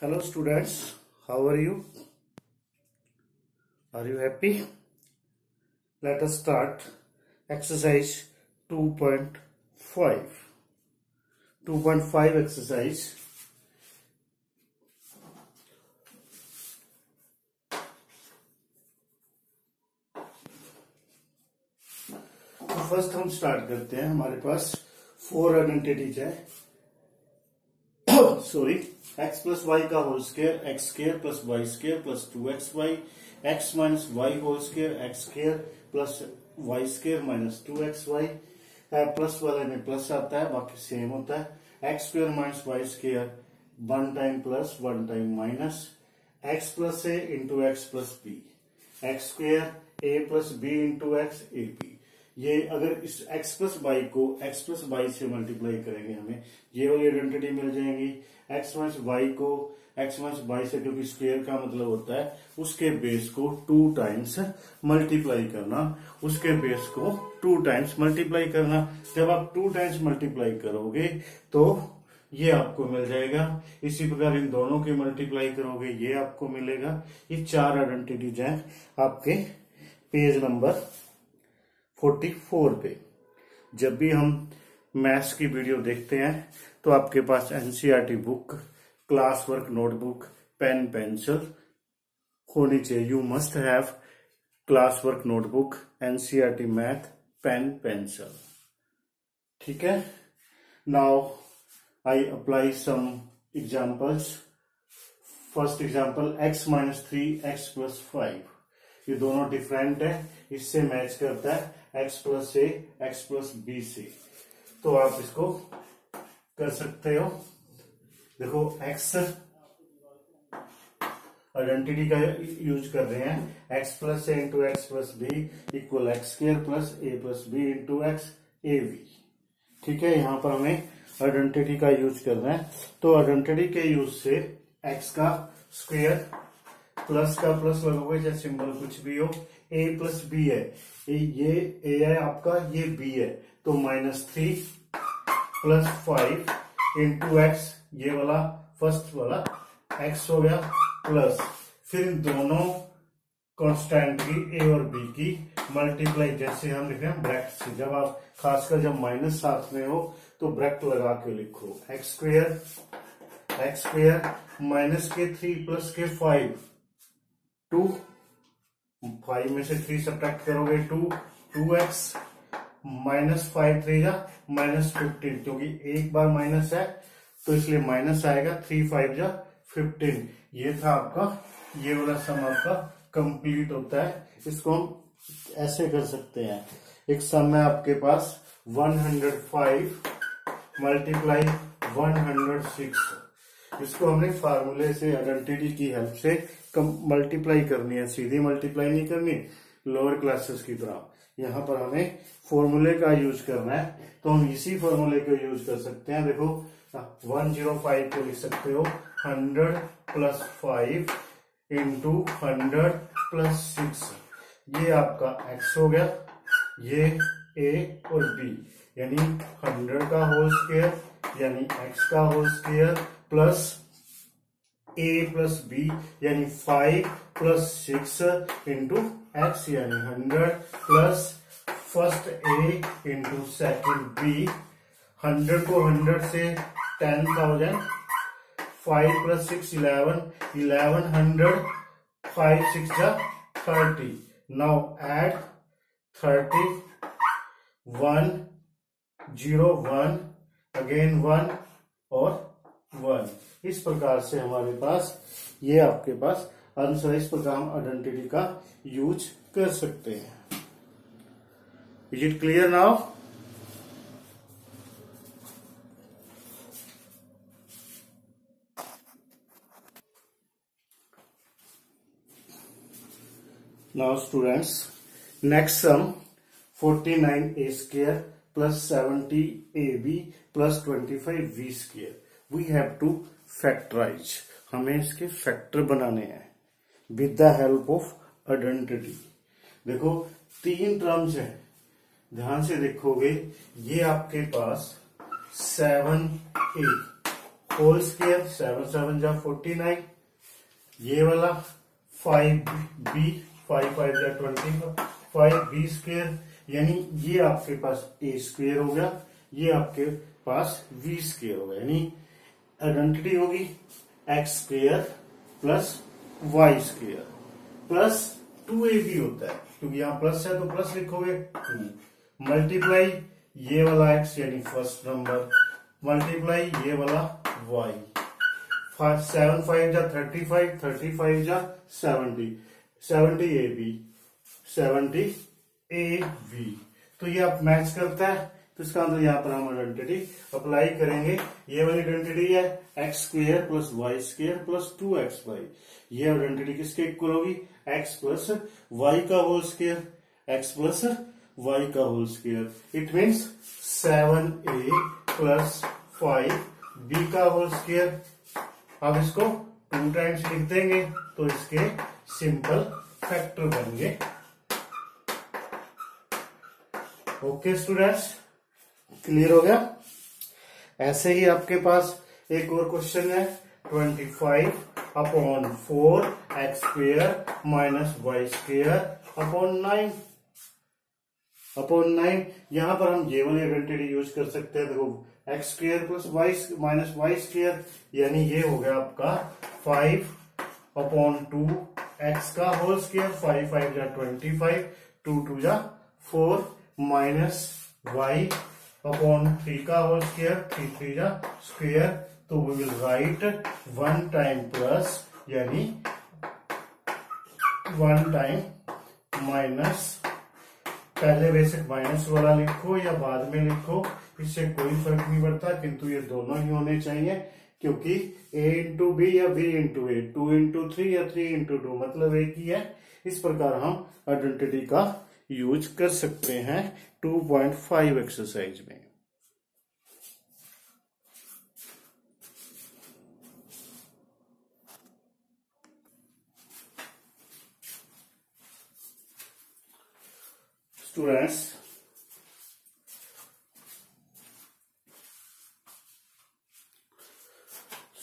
Hello students, how are you? Are you happy? Let us start exercise 2.5. 2.5 exercise. तो first हम start करते हैं हमारे पास फोर आइडेंटिटीज है सॉरी एक्स प्लस वाई का whole square X square plus Y square plus two X Y X minus Y whole square X square plus Y square minus two X Y plus वाले में plus आता है, बाकी same होता है। X square minus Y square one time plus one time minus X plus A into X plus B X square A plus B into X A B ये अगर इस x प्लस बाई को x plus Y से multiply करेंगे हमें, ये वाली identity मिल जाएगी। x माइनस वाई को x माइनस बाई से, क्योंकि स्क्वेयर का मतलब होता है, उसके बेस को टू टाइम्स मल्टीप्लाई करना। उसके बेस को टू टाइम्स मल्टीप्लाई करना। जब आप टू टाइम्स मल्टीप्लाई करोगे तो ये आपको मिल जाएगा। इसी प्रकार इन दोनों की मल्टीप्लाई करोगे, ये आपको मिलेगा। ये चार आइडेंटिटीज हैं आपके। पेज नंबर 44 पे। जब भी हम मैथ्स की वीडियो देखते हैं तो आपके पास NCERT book class work notebook, pen, pencil होनी चाहिए। You must have class work notebook NCERT math, pen, pencil. ठीक है? Now I apply some examples first example X minus three X plus five ये दोनों डिफरेंट है। इससे match करता है x plus A X plus B से। तो आप इसको कर सकते हो। देखो, x आइडेंटिटी का यूज़ कर रहे हैं। X plus A into X plus B equal X square plus A plus B into X A B ठीक है, यहाँ पर हमें आइडेंटिटी का यूज़ कर रहे हैं। तो आइडेंटिटी के यूज़ से x का स्क्वेयर प्लस का प्लस लगोगे चाहे सिंबल कुछ भी हो ए प्लस बी है। ये ए है आपका, ये बी है। तो minus three plus five into X ये वाला फ़र्स्ट वाला एक्स हो गया प्लस फिर दोनों कांस्टेंट की ए और बी की मल्टीप्लाई जैसे हम लिख ब्रैकेट से। जब आप, खासकर जब माइनस साथ में हो तो ब्रैकेट लगा के लिखो। X square X square minus के थ्री प्लस के फाइव टू। फाइव में से थ्री सब्ट्रैक्ट करोगे two two X minus five three जा माइनस फिफ्टीन क्योंकि एक बार माइनस है तो इसलिए माइनस आएगा थ्री फाइव जा फिफ्टीन ये था आपका, ये वाला सम आपका कंप्लीट होता है। इसको हम ऐसे कर सकते हैं। एक सम है आपके पास 105 मल्टीप्लाई 106 इसको हमने फार्मूले से आइडेंटिटी की हेल्प से मल्टीप्लाई करनी है, सीधी मल्टीप्लाई नहीं करनी लोअर क्लासेस की तरह। यहाँ पर हमें फॉर्मूले का यूज़ करना है। तो हम इसी फॉर्मूले को यूज़ कर सकते हैं। देखो 105 को लिख सकते हो। 100 plus five into hundred plus six. ये आपका x हो गया। ये a और b, यानी 100 का होल स्केयर यानी x का whole square plus A plus B यानी five plus six into X यानी hundred plus first A into second B hundred को हंड्रेड से ten thousand five plus six eleven eleven hundred five six thirty now add thirty one zero one again one और one. इस प्रकार से हमारे पास ये आपके पास आंसर इस प्रकार हम आइडेंटिटी का यूज़ कर सकते हैं। Is it clear now Now students, next sum 49a square plus 70ab plus 25v square. We have to factorize. हमें इसके फैक्टर बनाने हैं। With the help of identity देखो, तीन टर्म्स है। ध्यान से देखोगे, ये आपके पास seven A whole square seven seven जा फोर्टी नाइन ये वाला फाइव बी फाइव फाइव जा ट्वेंटी फाइव बी स्क्वेयर यानी ये आपके पास ए स्क्वेयर हो गया, ये आपके पास वी स्क्वेयर हो गया। यानी आइडेंटिटी होगी X square plus Y square plus two A B होता है। क्योंकि यहाँ प्लस है तो प्लस लिखोगे। टू मल्टीप्लाई ये वाला एक्स यानी फ़र्स्ट नंबर, मल्टीप्लाई ये वाला वाई। सेवन, फाइव जा थर्टी फाइव थर्टी फाइव जा seventy seventy A B seventy A B. तो ये आप मैच करता है। तो इसका मतलब यहाँ पर हम आइडेंटिटी अप्लाई करेंगे। ये वाली आइडेंटिटी है X square plus Y square plus two X Y ये आइडेंटिटी किसके इक्वल होगी? एक्स प्लस वाई का whole square X plus Y का whole square it means seven A plus five B का होल स्क्वेयर अब इसको two times लिख देंगे तो इसके सिंपल फैक्टर बनेंगे। ओके स्टूडेंट्स क्लियर हो गया? ऐसे ही आपके पास एक और क्वेश्चन है twenty five upon four X square minus Y square upon nine upon nine यहाँ पर हम ये वाली आइडेंटिटी यूज़ कर सकते हैं। देखो X square plus Y minus Y square यानी ये हो गया आपका फाइव अपॉन टू एक्स का होल स्क्वेयर फाइव फाइव जा ट्वेंटी फाइव टू टू जा four minus Y upon three का होल स्क्वेयर थ्री थ्री जा स्क्वेयर तो we will write one time plus यानी वन टाइम माइनस पहले basic minus वाला लिखो या बाद में लिखो, इससे कोई फ़र्क नहीं पड़ता, किंतु ये दोनों ही होने चाहिए, क्योंकि a इंटू बी या b into A two into three या थ्री इंटू टू मतलब एक ही है। इस प्रकार हम आइडेंटिटी का यूज़ कर सकते हैं 2.5 एक्सरसाइज में। Students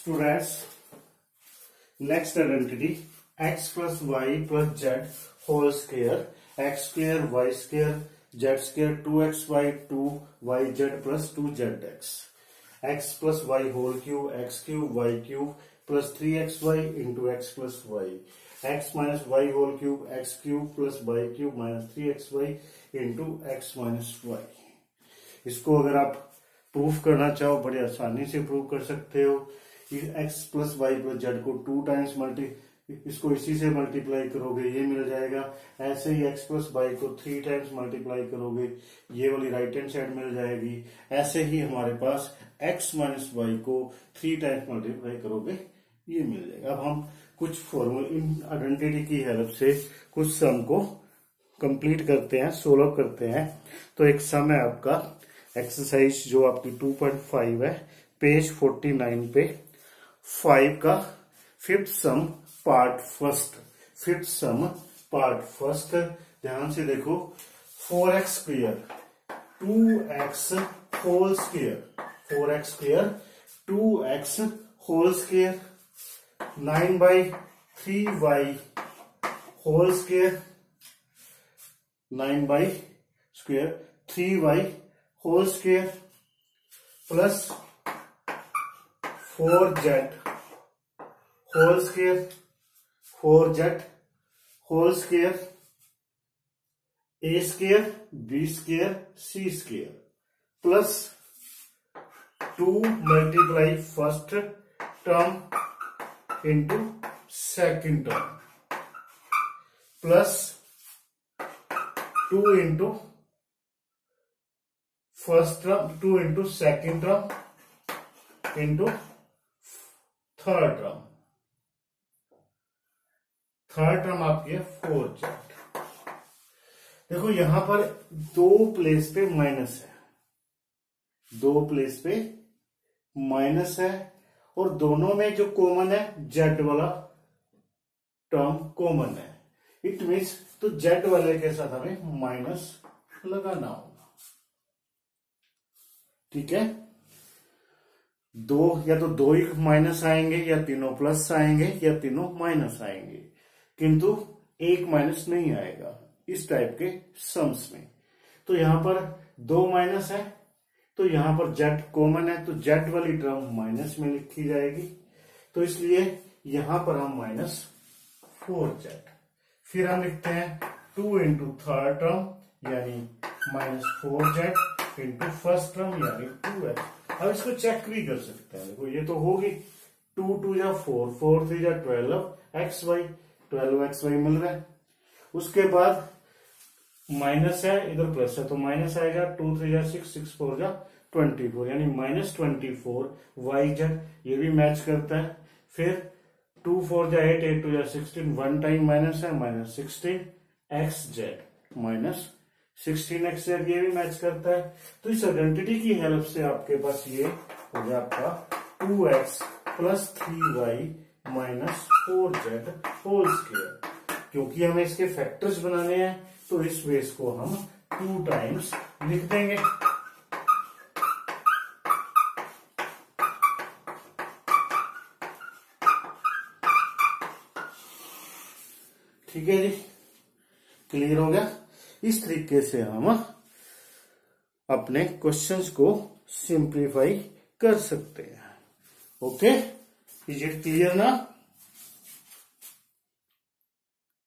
students next identity X plus Y plus Z whole square X square Y square Z square two X Y two Y Z plus two Z X X plus Y whole cube X cube Y cube plus three X Y into X plus Y X minus Y whole cube X cube plus Y cube minus three X Y into X minus Y इसको अगर आप proof करना चाहो, बड़ी आसानी से proof कर सकते हो। कि X plus Y plus Z को टू टाइम्स मल्टी इसको इसी से मल्टीप्लाई करोगे, ये मिल जाएगा। ऐसे ही एक्स प्लस वाई को थ्री टाइम्स मल्टीप्लाई करोगे, ये वाली राइट हैंड साइड मिल जाएगी। ऐसे ही हमारे पास एक्स माइनस वाई को थ्री टाइम्स मल्टीप्लाई करोगे, ये मिल जाएगा। अब हम कुछ फॉर्मूल इन आइडेंटिटी की हेल्प से कुछ सम को कंप्लीट करते हैं सोल्व करते हैं। तो एक सम है आपका एक्सरसाइज जो आपकी 2.5 है पेज 49 पे फाइव का fifth sum part first fifth sum part first ध्यान से देखो four x square two x whole square four x square two x whole square nine by three y whole square nine by square three y whole square plus four z whole square four z, whole square, a square, b square, c square, plus two multiply first term into second term plus two into first term two into second term into third term third term आपकी है four Z देखो, यहाँ पर दो place पे minus है। दो place पे माइनस है और दोनों में जो कॉमन है जेड वाला टर्म कॉमन है। इट मीन्स तो जेड वाले के साथ हमें माइनस लगाना होगा। ठीक है? दो, या तो दो ही माइनस आएँगे, या तीनों प्लस आएँगे, या तीनों माइनस आएँगे। किंतु एक माइनस नहीं आएगा इस टाइप के सम्स में। तो यहाँ पर दो माइनस है तो यहाँ पर जेड कॉमन है तो जेड वाली टर्म माइनस में लिखी जाएगी। तो इसलिए यहाँ पर हम माइनस फोर जेड फिर हम लिखते हैं टू इंटू थर्ड टर्म यानी minus four z into first term यानी टू एक्स अब इसको चेक भी कर सकते हैं। देखो, ये तो होगी टू टू या फोर फोर थ्री या twelve x y twelve x y मिल रहा है। उसके बाद माइनस है, इधर प्लस है तो माइनस आएगा टू, थ्री, या सिक्स सिक्स, फोर, या ट्वेंटी फोर, यानी minus twenty four, y z, ये भी मैच करता है। फिर टू, फोर जा एट एट, टू जा सिक्सटीन, वन टाइम माइनस है, minus sixteen x z, minus sixteen x z, ये भी मैच करता है। तो इस आइडेंटिटी की हेल्प से आपके पास ये हो गया आपका two x plus three y minus four z whole square क्योंकि हमें इसके फैक्टर्स बनाने हैं तो इस बेस को हम टू टाइम्स लिख देंगे। ठीक है जी? क्लियर हो गया? इस तरीके से हम अपने क्वेश्चंस को सिंप्लीफाई कर सकते हैं। ओके इज़ इट क्लियर ना